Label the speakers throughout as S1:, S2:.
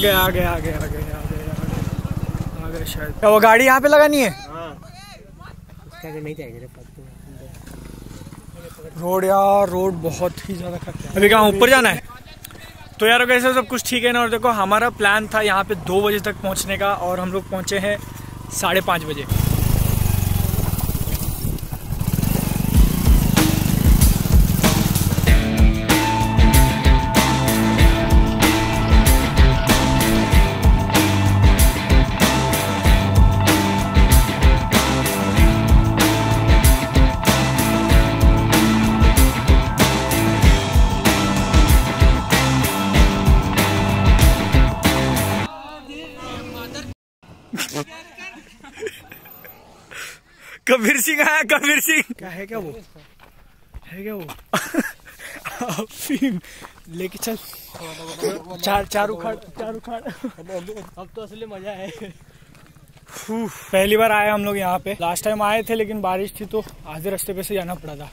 S1: गए आ गए आ गए आ गए आ गए शायद वो गाड़ी यहाँ पे लगानी है? रोड यार, रोड बहुत ही ज़्यादा खतरा अभी कहाँ, ऊपर जाना है? तो यार कैसे सब कुछ ठीक है ना, और देखो, हमारा प्लान था यहाँ पे दो बजे तक पहुँचने का, और हम लोग पहुँचे हैं साढ़े पाँच बजे।
S2: अब तो असली मज़ा है।
S1: पहली बार आए हम लोग यहाँ पे। लास्ट टाइम आए थे लेकिन बारिश थी तो आधे रास्ते पे से जाना पड़ा था।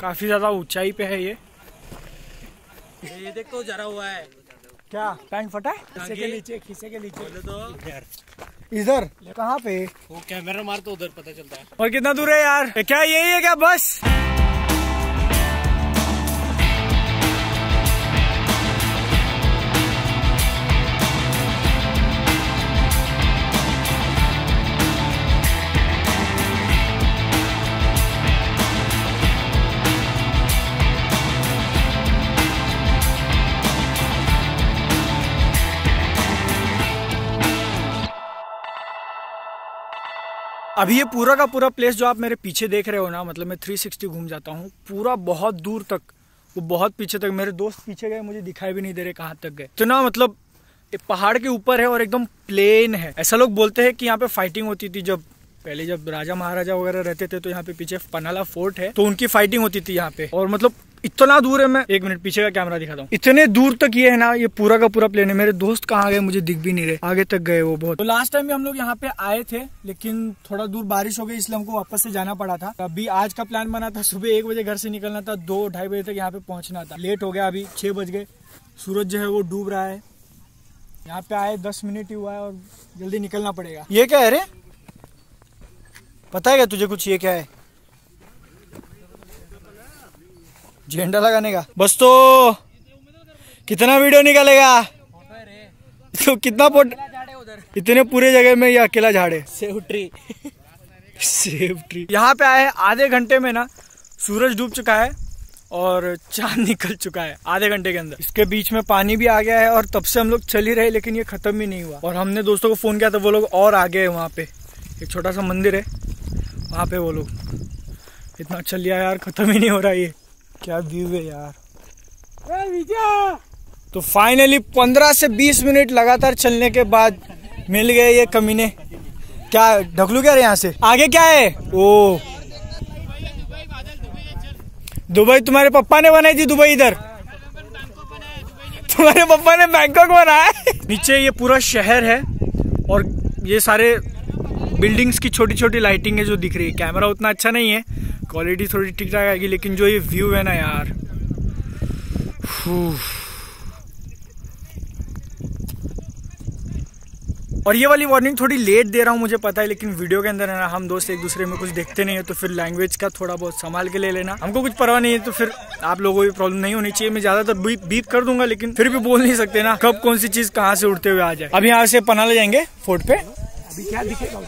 S1: काफ़ी ज़्यादा ऊंचाई पे है ये।
S2: ये देख तो जरा हुआ है।
S1: क्या? पैंट फटा है?
S2: खीसे के नीचे खीसे के नीचे। तो।
S1: इधर। कहाँ पे?
S2: वो कैमरा मार तो उधर पता चलता है।
S1: और कितना दूर है यार? क्या यही है क्या? बस। अभी ये पूरा का पूरा प्लेस जो आप मेरे पीछे देख रहे हो ना मतलब मैं 360 घूम जाता हूँ, पूरा बहुत दूर तक, वो बहुत पीछे तक, मेरे दोस्त पीछे गए, मुझे दिखाई भी नहीं दे रहे कहाँ तक गए। तो ना मतलब एक पहाड़ के ऊपर है और एकदम प्लेन है। ऐसा लोग बोलते हैं कि यहाँ पे फाइटिंग होती थी जब, पहले जब राजा महाराजा वगैरह रहते थे तो यहाँ पे पीछे पनाला फोर्ट है तो उनकी फाइटिंग होती थी यहाँ पे। और मतलब इतना दूर है मैं। एक मिनट पीछे का कैमरा दिखाता हूँ। इतने दूर तक ये है ना ये पूरा का पूरा प्लेन है। मेरे दोस्त कहाँ गए मुझे दिख भी नहीं रहे। आगे तक गए वो बहुत। तो लास्ट टाइम भी हम लोग यहाँ पे आए थे लेकिन थोड़ा दूर बारिश हो गई इसलिए हमको वापस से जाना पड़ा था। अभी आज का प्लान बना था सुबह एक बजे घर से निकलना था दो ढाई बजे तक यहाँ पे पहुँचना था। लेट हो गया अभी छह बज गए। सूरज जो है वो डूब रहा है। यहाँ पे आए दस मिनट ही हुआ है और जल्दी निकलना पड़ेगा। ये क्या है रे? पता है क्या तुझे कुछ? ये क्या है? झंडा लगाने का। बस तो कितना वीडियो निकालेगा? तो कितना पोट इतने पूरे जगह में ये अकेला झाड़े
S2: सेव ट्री।
S1: सेब ट्री। यहाँ पे आए आधे घंटे में ना सूरज डूब चुका है और चाँद निकल चुका है आधे घंटे के अंदर। इसके बीच में पानी भी आ गया है और तब से हम लोग चल ही रहे लेकिन ये खत्म भी नहीं हुआ। और हमने दोस्तों को फ़ोन किया था वो लोग और आगे है वहाँ पे। एक छोटा सा मंदिर है वहाँ पे वो लोग। इतना चल लिया यार खत्म ही नहीं हो रहा ये। क्या व्यू है यार। तो फाइनली 15 से 20 मिनट लगातार चलने के बाद मिल गए ये कमीने। क्या ढकलू क्या रे यहाँ से? आगे क्या है? ओ। दुबई तुम्हारे पापा ने बनाई थी दुबई इधर। तुम्हारे पापा ने बैंकॉक बनाया है। नीचे ये पूरा शहर है और ये सारे बिल्डिंग्स की छोटी छोटी लाइटिंग है जो दिख रही है। कैमरा उतना अच्छा नहीं है। क्वालिटी थोड़ी ठीक ठाक आएगी लेकिन जो ये व्यू है ना यार और ये वाली वार्निंग थोड़ी लेट दे रहा हूँ मुझे पता है लेकिन वीडियो के अंदर है ना हम दोस्त एक दूसरे में कुछ देखते नहीं है तो फिर लैंग्वेज का थोड़ा बहुत संभाल के ले लेना। हमको कुछ परवाह नहीं है तो फिर आप लोगों को प्रॉब्लम नहीं होनी चाहिए। मैं ज़्यादातर बीप बीप कर दूँगा लेकिन फिर भी बोल नहीं सकते ना कब कौन सी चीज़ कहाँ से उड़ते हुए आ जाए। अब यहाँ से पनाले जाएँगे फोर्ट पे।
S2: अभी क्या दिखेगा?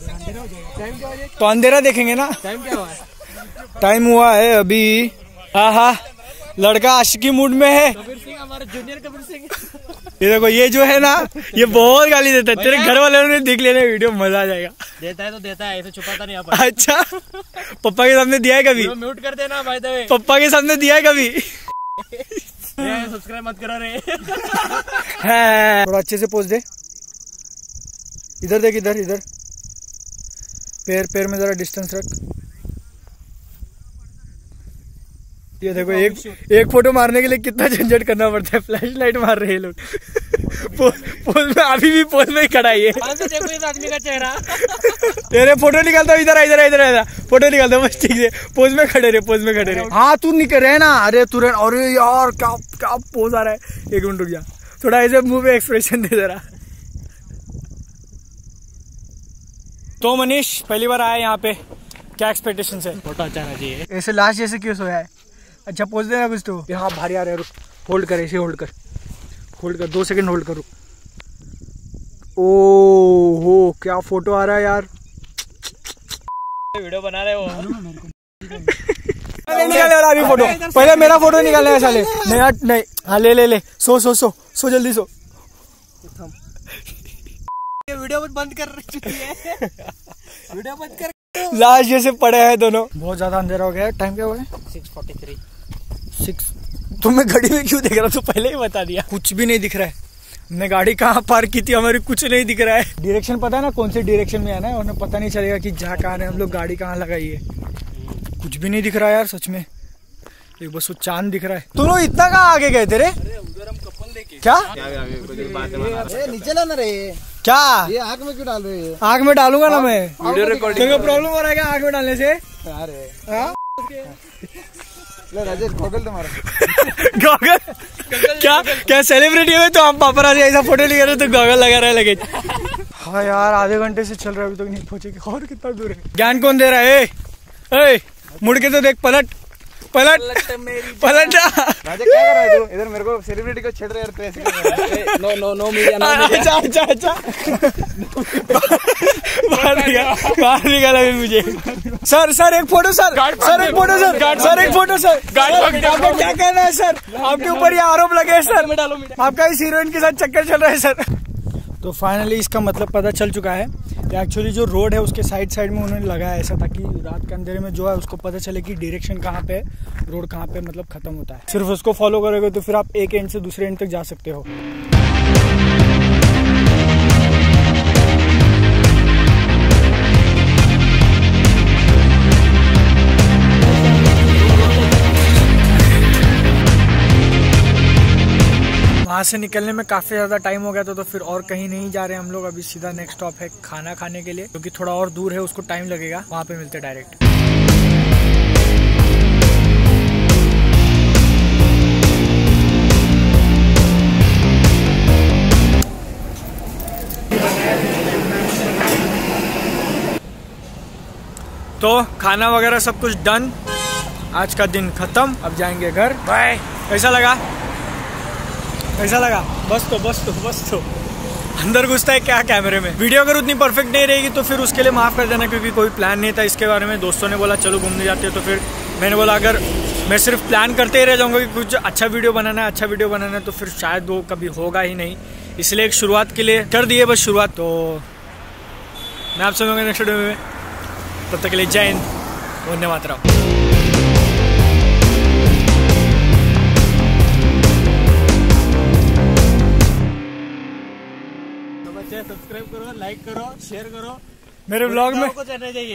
S1: तो अंधेरा देखेंगे ना।
S2: टाइम क्या हुआ है?
S1: टाइम हुआ है अभी। हाँ हाँ। लड़का आशिकी मूड में है।
S2: कबीर सिंह हमारा जूनियर कबीर सिंह।
S1: ये देखो ये जो है ना ये बहुत गाली देता है। तेरे घर वालों ने देख लेना वीडियो मज़ा आ जाएगा।
S2: देता है तो देता है ऐसे छुपाता नहीं अपन।
S1: अच्छा। पप्पा के सामने दिया है कभी?
S2: म्यूट कर देना भाई
S1: पप्पा के सामने दिया है कभी?
S2: सब्सक्राइब मत करो रे।
S1: है थोड़ा अच्छे से पोज दे। इधर देख इधर इधर। पैर पैर में जरा डिस्टेंस रख। ये देखो एक एक फ़ोटो मारने के लिए कितना झंझट करना पड़ता है। फ्लैश लाइट मार रहे लोग। पोल, में अभी भी पोल में ही खड़ा है
S2: आदमी का चेहरा।
S1: तेरे फ़ोटो निकालता इधर इधर इधर इधर फ़ोटो निकालता बस ठीक है पोज में खड़े रहे पोज में खड़े रहे हाँ तू निकल रहे ना अरे तू अरे यार क्या क्या पोज आ रहा है। एक मिनट रुक गया थोड़ा ऐसे मुँह पे एक्सप्रेशन दे जरा। तो मनीष पहली बार आया यहाँ पे। क्या एक्सपेक्टेशन है?
S2: फ़ोटो अच्छा चाहिए
S1: ऐसे लास्ट जैसे क्यों सोया है? अच्छा पोज देना कुछ तो। हाँ भारी आ रहा है रुक। होल्ड कर ऐसे होल्ड कर। होल्ड कर दो सेकंड होल्ड कर। रुक ओ हो क्या फ़ोटो आ रहा है यार?
S2: वीडियो बना रहे हो।
S1: निकाले वाला अभी फ़ोटो पहले मेरा फ़ोटो निकालना है साले। नहीं यार नहीं हाँ ले ले ले। सो सो सो सो जल्दी सो।
S2: ये वीडियो बंद कर रही है। वीडियो बंद कर
S1: लास्ट जैसे पड़े हैं दोनों। बहुत ज़्यादा अंधेरा हो गया टाइम क्या हुआ है?
S2: Six forty three
S1: six. तुम्हें घड़ी में क्यों देख रहा तू पहले ही बता दिया। कुछ भी नहीं दिख रहा है। हमने गाड़ी कहाँ पार्क की थी? हमारी कुछ नहीं दिख रहा है। डायरेक्शन पता है ना कौन से डायरेक्शन में आना है उन्हें पता नहीं चलेगा कि जहाँ कहाँ है हम लोग गाड़ी कहाँ लगाई है। कुछ भी नहीं दिख रहा है यार सच में। एक बस वो चाँद दिख रहा है। तुम लोग इतना कहाँ आगे गए थे रे?
S2: उधर हम कपल लेके
S1: क्या?
S3: ए, नीचे लाना रे।
S1: क्या?
S3: ये आग में क्यों डाल रहे हो
S1: आग में डालूँगा ना मैं।
S2: वीडियो रिकॉर्डिंग
S1: प्रॉब्लम हो रहा है क्या आग में डालने से?
S3: अरे।
S1: हाँ?
S3: गॉगल तुम्हारा
S1: गॉगल? क्या क्या सेलिब्रिटी हुए तो हम पापा राजे ऐसा फ़ोटो ले रहे तो गॉगल लगा रहे लगे हाँ यार आधे घंटे से चल रहा है अभी तक नहीं पहुँचे और कितना दूर है? ज्ञान कौन दे रहा है? ए, ए, मुड़ के तो देख पलट। पलट पलट
S3: राजा क्या कर रहा है तू? इधर मेरे को सेलिब्रिटी को छेड़ रहे यार?
S2: No no no media no
S1: अच्छा अच्छा अच्छा बाहर बाहर निकाल अभी मुझे। सर सर एक फ़ोटो सर। सर एक फ़ोटो सर। सर एक फ़ोटो सर। सर, आपको क्या कहना है सर? आपके ऊपर ये आरोप लगे हैं सर। आपका इस हीरोइन के साथ चक्कर चल रहा है सर। तो फाइनली इसका मतलब पता चल चुका है कि एक्चुअली जो रोड है उसके साइड साइड में उन्होंने लगाया ऐसा ताकि रात के अंधेरे में जो है उसको पता चले कि डायरेक्शन कहाँ पे रोड कहाँ पे मतलब खत्म होता है। सिर्फ़ उसको फॉलो करोगे तो फिर आप एक एंड से दूसरे एंड तक जा सकते हो। वहाँ से निकलने में काफ़ी ज़्यादा टाइम हो गया था तो फिर और कहीं नहीं जा रहे हम लोग। अभी सीधा नेक्स्ट स्टॉप है खाना खाने के लिए, क्योंकि थोड़ा और दूर है, उसको टाइम लगेगा। वहाँ पे मिलते डायरेक्ट तो खाना वगैरह सब कुछ डन आज का दिन खत्म, अब जाएँगे घर। बाय कैसा लगा? कैसा लगा, बस तो बस तो बस तो। अंदर घुसता है क्या कैमरे में? वीडियो अगर उतनी परफेक्ट नहीं रहेगी तो फिर उसके लिए माफ़ कर देना क्योंकि कोई प्लान नहीं था इसके बारे में। दोस्तों ने बोला, चलो घूमने जाते हैं। तो फिर मैंने बोला, अगर मैं सिर्फ़ प्लान करते ही रह जाऊँगा कि कुछ अच्छा वीडियो बनाना है अच्छा वीडियो बनाना है तो फिर शायद वो कभी होगा ही नहीं। इसलिए एक शुरुआत के लिए कर दिए, बस शुरुआत। तो मैं आपसे मिलूँगा नेक्स्ट वीडियो में तब तक के लिए जय हिंद। वंदे मातरम
S2: सब्सक्राइब करो लाइक करो शेयर करो।
S1: मेरे ब्लॉग में
S2: चाहिए।